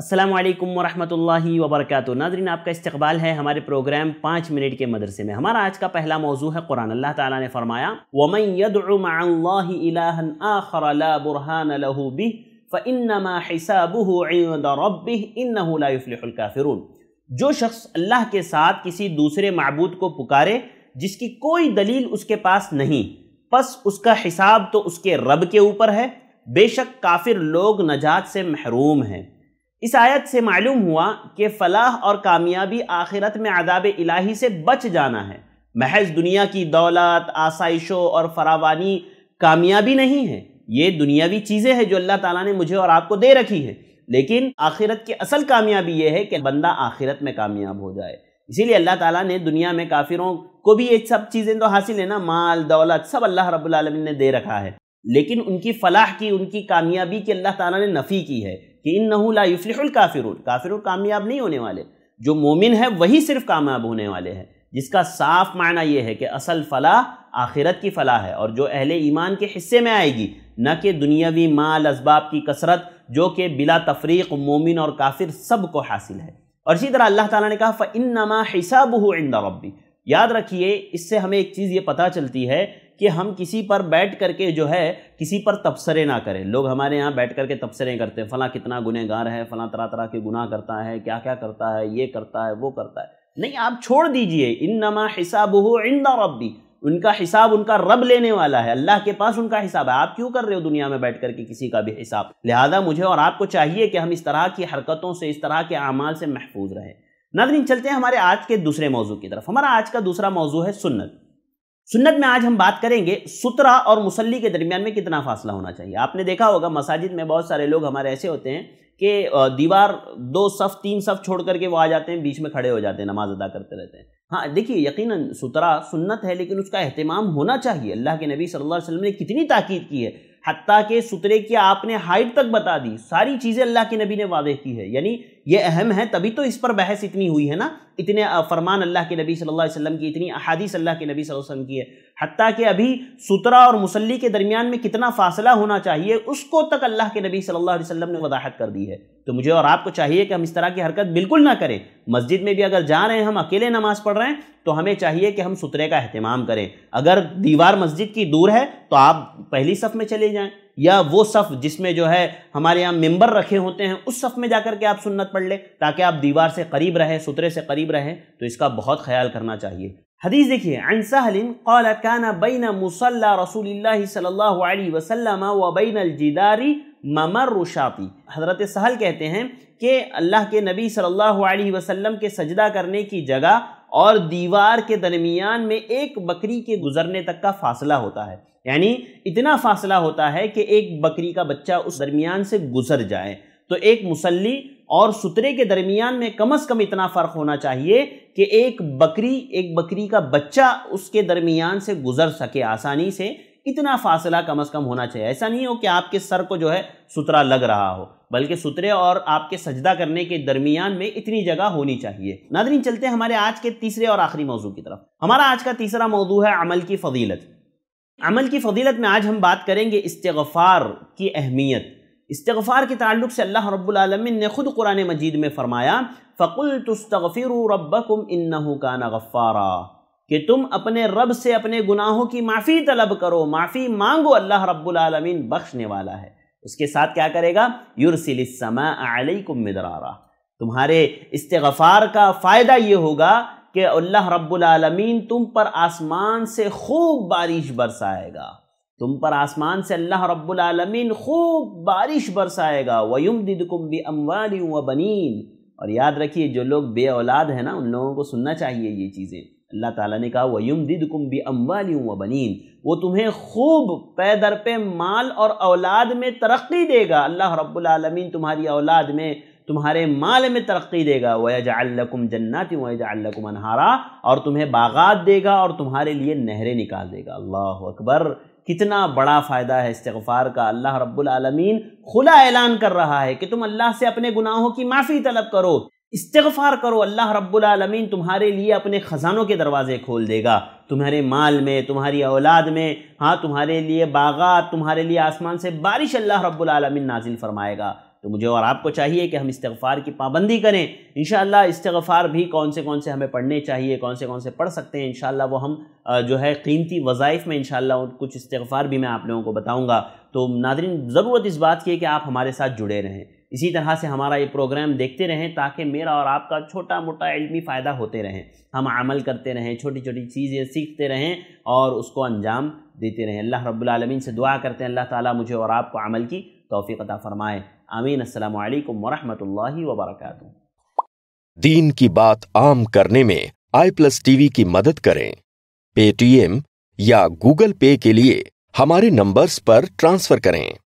अस्सलाम वालेकुम वरहमतुल्लाहि वबरकातुहू। नाजरीन, आपका इस्तकबाल है हमारे प्रोग्राम पाँच मिनट के मदरसे में। हमारा आज का पहला मौजू है कुरान। अल्लाह ताला ने फरमाया काफिरून। जो शख्स अल्लाह के साथ किसी दूसरे मबूद को पुकारे, जिसकी कोई दलील उसके पास नहीं, बस उसका हिसाब तो उसके रब के ऊपर है, बेशक काफिर लोग नजात से महरूम हैं। इस आयत से मालूम हुआ कि फलाह और कामयाबी आखिरत में आदाब इलाही से बच जाना है। महज दुनिया की दौलत, आसाइशों और फरावानी कामयाबी नहीं है। ये दुनियावी चीज़ें हैं जो अल्लाह ताला ने मुझे और आपको दे रखी है। लेकिन आखिरत की असल कामयाबी ये है कि बंदा आखिरत में कामयाब हो जाए। इसीलिए अल्लाह ताला ने दुनिया में काफिरों को भी ये सब चीज़ें तो हासिल है ना। माल, दौलत सब अल्लाह रब्बुल ने दे रखा है। लेकिन उनकी फलाह की, उनकी कामयाबी की अल्लाह ताला ने नफ़ी की है कि इन नहूला काफिरून। काफिर कामयाब नहीं होने वाले। जो मोमिन है, वही सिर्फ़ कामयाब होने वाले हैं। जिसका साफ़ माना यह है कि असल फलाह आखिरत की फलाह है और जो अहले ईमान के हिस्से में आएगी, न कि दुनियावी माल इसबाब की कसरत, जो कि बिला तफरीक, मोमिन और काफिर सबको हासिल है। और इसी तरह अल्लाह ताला ने कहा फ़िन नमा हिसाब इंदा रब्बी। याद रखिए, इससे हमें एक चीज़ ये पता चलती है कि हम किसी पर बैठ करके जो है, किसी पर तबसरे ना करें। लोग हमारे यहाँ बैठ करके तबसरे करते हैं, फ़लाँ कितना गुनहगार है, फ़लाँ तरह तरह के गुनाह करता है क्या क्या करता है, ये करता है, वो करता है। नहीं, आप छोड़ दीजिए। इन नमा हिसाब हो इंदा रब्बी। उनका हिसाब उनका रब लेने वाला है। अल्लाह के पास उनका हिसाब है। आप क्यों कर रहे हो दुनिया में बैठ करके किसी का भी हिसाब? लिहाजा मुझे और आपको चाहिए कि हम इस तरह की हरकतों से, इस तरह के अमाल से महफूज रहें। नादरीन चलते हैं हमारे आज के दूसरे मौजू की तरफ़। हमारा आज का दूसरा मौजू है सुन्नत। सुन्नत में आज हम बात करेंगे सुतरा और मुसल्ली के दरमियान में कितना फासला होना चाहिए। आपने देखा होगा मसाजिद में बहुत सारे लोग हमारे ऐसे होते हैं कि दीवार दो सफ़, तीन सफ़ छोड़ करके वो आ जाते हैं, बीच में खड़े हो जाते हैं, नमाज़ अदा करते रहते हैं। हाँ देखिए, यकीनन सुतरा सुन्नत है, लेकिन उसका अहतमाम होना चाहिए। अल्लाह के नबी सल्लल्लाहु अलैहि वसल्लम ने कितनी ताकीद की है। हती के सुतरे की आपने हाइट तक बता दी। सारी चीज़ें अल्लाह के नबी ने वादे की है। यानी ये अहम है, तभी तो इस पर बहस इतनी हुई है ना? इतने फरमान अल्लाह के नबी सल्लल्लाहु अलैहि वसल्लम की, इतनी अहादीस अल्लाह के नबी सल्लल्लाहु अलैहि वसल्लम की है। हती कि अभी सुतरा और मुसल्ली के दरमियान में कितना फासला होना चाहिए, उसको तक अल्लाह के नबी सल्लल्लाहु अलैहि वसल्लम ने वदाहत कर दी है। तो मुझे और आपको चाहिए कि हम इस तरह की हरकत बिल्कुल ना करें। मस्जिद में भी अगर जा रहे हैं, हम अकेले नमाज़ पढ़ रहे हैं तो हमें चाहिए कि हम सुतरे का अहतमाम करें। अगर दीवार मस्जिद की दूर है तो आप पहली सफ़ में चले जाएँ, या वो सफ़ जिसमें जो है हमारे यहाँ मेंबर रखे होते हैं, उस सफ़ में जाकर के आप सुन्नत पढ़ लें, ताकि आप दीवार से करीब रहें, सुतरे से करीब रहें तो इसका बहुत ख्याल करना चाहिए। हदीस देखिए अनसहलिन कौल काना बैन मुसल्ला रसूल सल्लल्लाहु अलैहि वसल्लम व बैन अलजिदारी ममर रुशाती हज़रत सहल कहते हैं कि अल्लाह के नबी सल्लल्लाहु अलैहि वसल्लम के सजदा करने की जगह और दीवार के दरमियान में एक बकरी के गुजरने तक का फासला होता है। यानी इतना फासला होता है कि एक बकरी का बच्चा उस दरमियान से गुजर जाए। तो एक मुसल्ली और सुतरे के दरमियान में कम अज़ कम इतना फ़र्क होना चाहिए कि एक बकरी एक बकरी का बच्चा उसके दरमियान से गुजर सके आसानी से, इतना फासला कम अज़ कम होना चाहिए। ऐसा नहीं हो कि आपके सर को जो है सुतरा लग रहा हो, बल्कि सुतरे और आपके सजदा करने के दरमियान में इतनी जगह होनी चाहिए। नादरीन, चलते हैं हमारे आज के तीसरे और आखिरी मौजू की तरफ़। हमारा आज का तीसरा मौजू है अमल की फजीलत। अमल की फजीलत में आज हम बात करेंगे इस्तफ़ार की अहमियत। इस्तफ़ार के ताल्लुक से अल्लाह रब्लमिन ने खुद कुरान मजीद में फरमाया फ़कुल तुस्तफ़िर रब्बकुम इन्नहु काना गफ़ारा कि तुम अपने रब से अपने गुनाहों की माफ़ी तलब करो, माफ़ी मांगो अल्लाह रब्बुल आलमीन बख्शने वाला है। उसके साथ क्या करेगा? युरसिलकुम मिदरारा। तुम्हारे इस्तफ़ार का फ़ायदा ये होगा कि अल्लाह रब्बुल आलमीन तुम पर आसमान से खूब बारिश बरसाएगा। तुम पर आसमान से अल्लाह रब्बुल आलमीन खूब बारिश बरसाएगा। वयुम दिदकुम बी अमवाली व बनीन। और याद रखिए, जो लोग बे औलाद हैं ना, उन लोगों को सुनना चाहिए ये चीज़ें। अल्लाह ताला ने कहा वयुम दिदकुम बी अमवाली व बनीन। वो तुम्हें खूब पैदर पे माल और औलाद में तरक्की देगा। अल्लाह रब्बुल आलमीन तुम्हारी औलाद में, तुम्हारे माल में तरक्की देगा। वजल्लकुम जन्नत वजल्लकुम अनहारा। और तुम्हें बागात देगा और तुम्हारे लिए नहरें निकाल देगा। अल्लाह अकबर। कितना बड़ा फ़ायदा है इस्तफ़ार का। अल्लाह रब्बुल आलमीन खुला ऐलान कर रहा है कि तुम अल्लाह से अपने गुनाहों की माफ़ी तलब करो इस्तफ़ार करो। अल्लाह रब्बुल आलमीन तुम्हारे लिए अपने ख़जानों के दरवाज़े खोल देगा। तुम्हारे माल में, तुम्हारी औलाद में हाँ तुम्हारे लिए बागात, तुम्हारे लिए आसमान से बारिश अल्लाह रब्बुल आलमीन नाजिल फरमाएगा। तो मुझे और आपको चाहिए कि हम इस्तफ़ार की पाबंदी करें। इन इस्तफ़ार भी कौन से कौन से हमें पढ़ने चाहिए, कौन से कौन से पढ़ सकते हैं इन वो हम जो है कीमती वज़ाइफ में इन कुछ इस्तफ़ार भी मैं आप लोगों को बताऊँगा। तो नादरीन ज़रूरत इस बात की है कि आप हमारे साथ जुड़े रहें। इसी तरह से हमारा ये प्रोग्राम देखते रहें ताकि मेरा और आपका छोटा मोटा इल्मी फ़ायदा होते रहें। हम अमल करते रहें छोटी छोटी चीज़ें सीखते रहें और उसको अंजाम देते रहें। अल्लाह रब्बुल से दुआ करते हैं। अल्लाह ताला मुझे और आपको अमल की तोफ़ी अता फ़रमाए। आमीन। अल्लाम वरहमल वबरक दीन की बात आम करने में आई प्लस टीवी की मदद करें। पेटीएम या गूगल पे के लिए हमारे नंबर्स पर ट्रांसफ़र करें।